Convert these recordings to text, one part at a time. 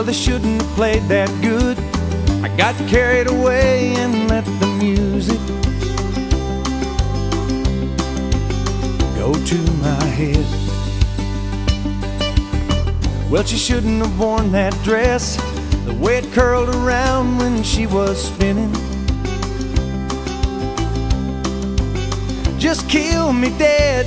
Well, they shouldn't have played that good. I got carried away and let the music go to my head. Well, she shouldn't have worn that dress, the way it curled around when she was spinning. Just kill me dead.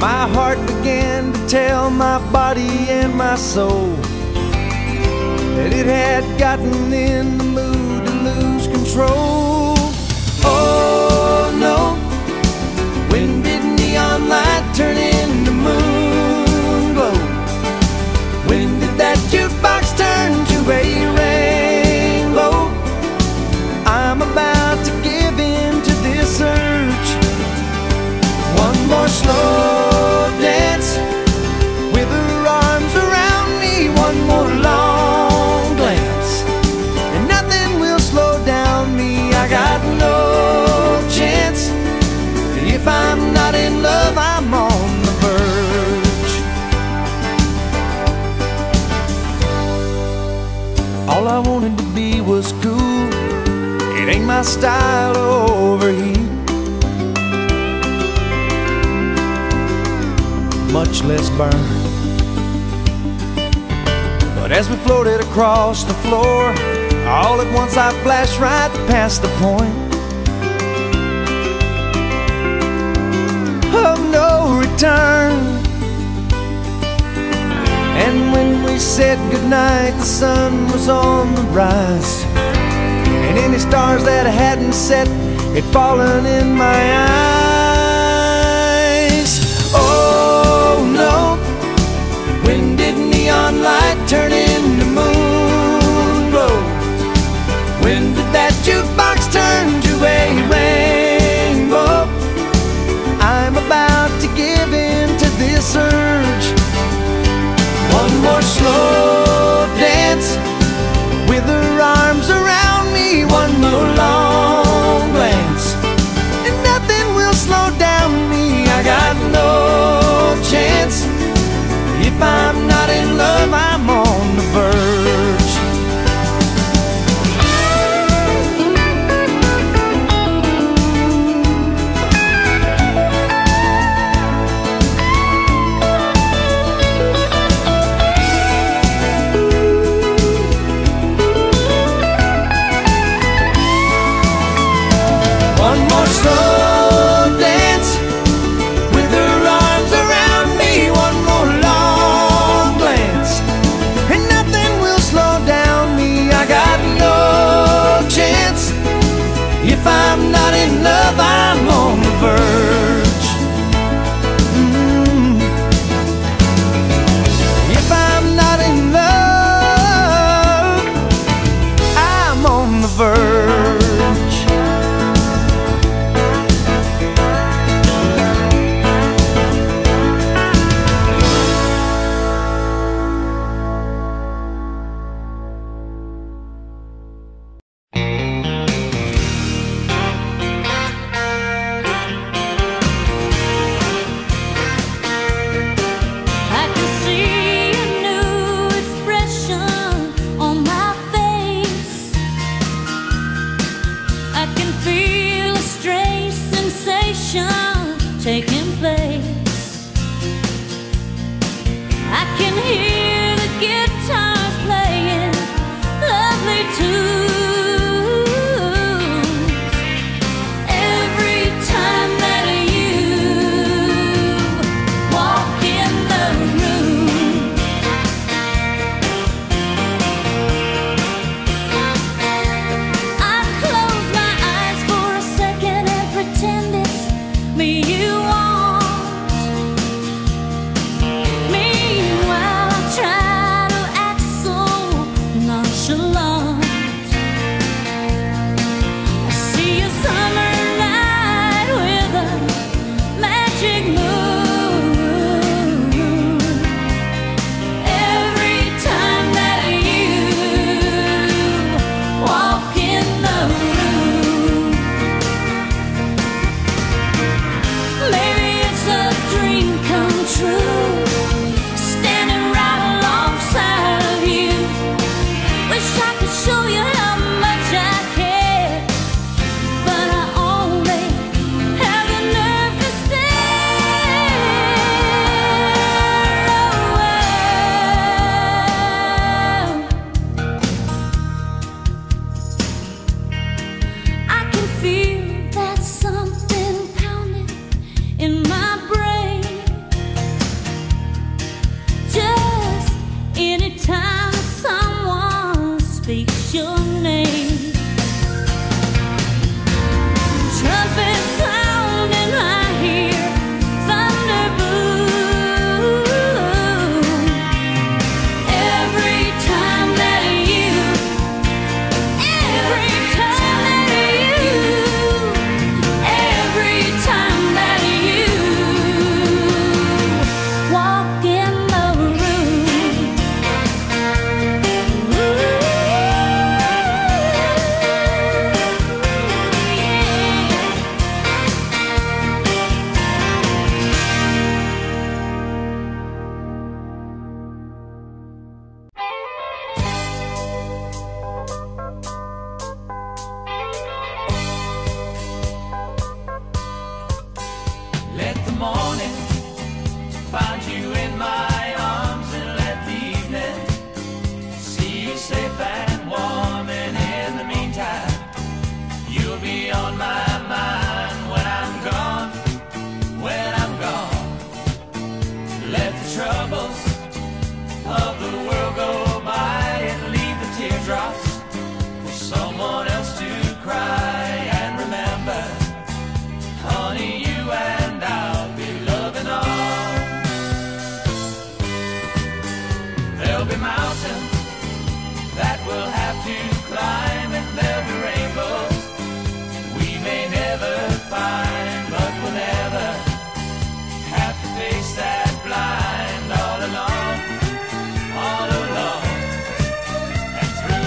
My heart began to tell my body and my soul. That it had gotten in the mood my style overheat. Much less burn. But as we floated across the floor, all at once I flashed right past the point of no return. And when we said goodnight, the sun was on the rise. And any stars that I hadn't set had fallen in my eyes. Oh no, when did neon light turn into moon glow? When did that jukebox turn to a rainbow? I'm about to give in to this urge. One more slow dance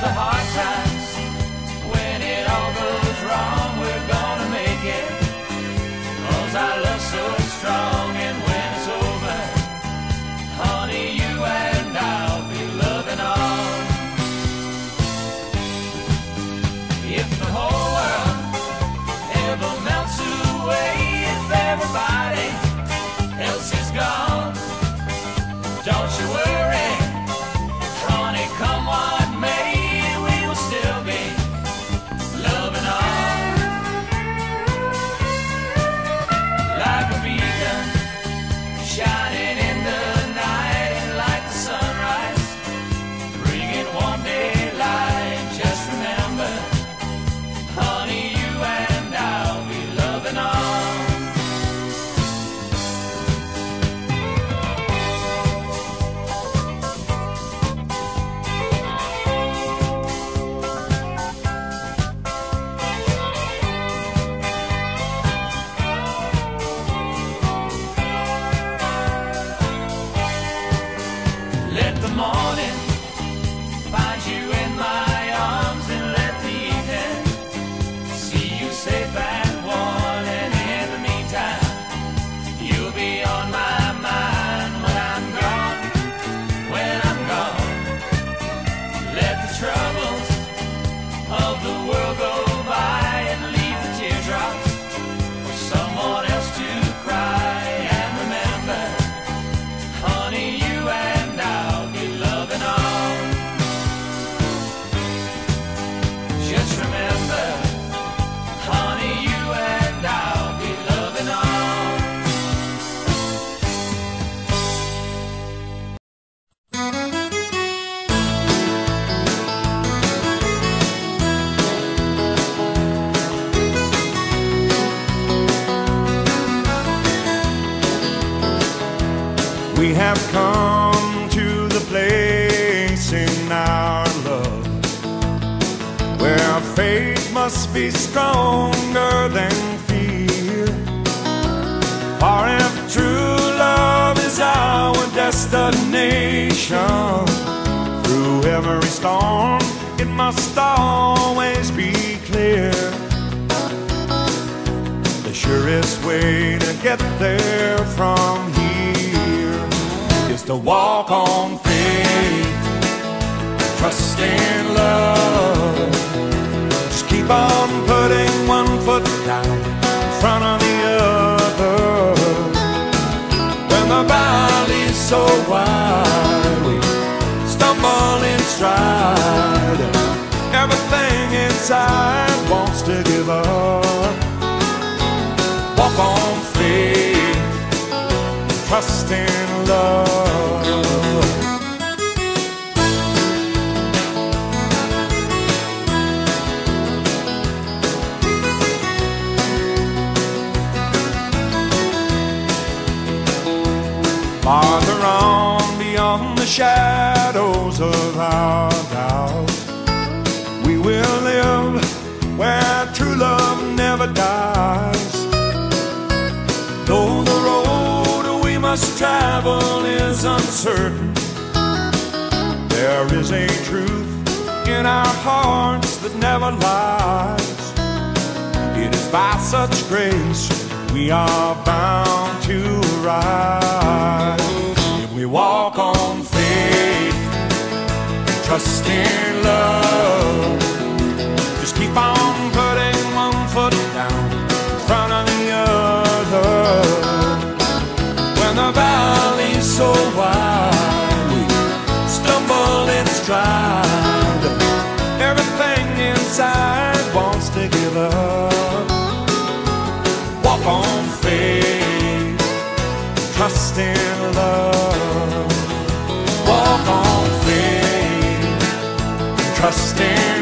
the hard times. the morning, find you. have come to the place in our love where faith must be stronger than fear. For if true love is our destination, through every storm, it must always be clear. The surest way to get there from to walk on faith, trust in love. Just keep on putting one foot down in front of the other. When the valley's so wide, we stumble in stride. Everything inside wants to give up. Walk on faith, trust in love. From the shadows of our doubt. We will live where true love never dies. Though the road we must travel is uncertain, there is a truth in our hearts that never lies. It is by such grace we are bound to rise. We walk on faith, trust in love, just keep on putting one foot down in front of the other. When the valley's so wide, we stumble and stride. Everything inside wants to give up. Walk on faith, trust in love. Trust in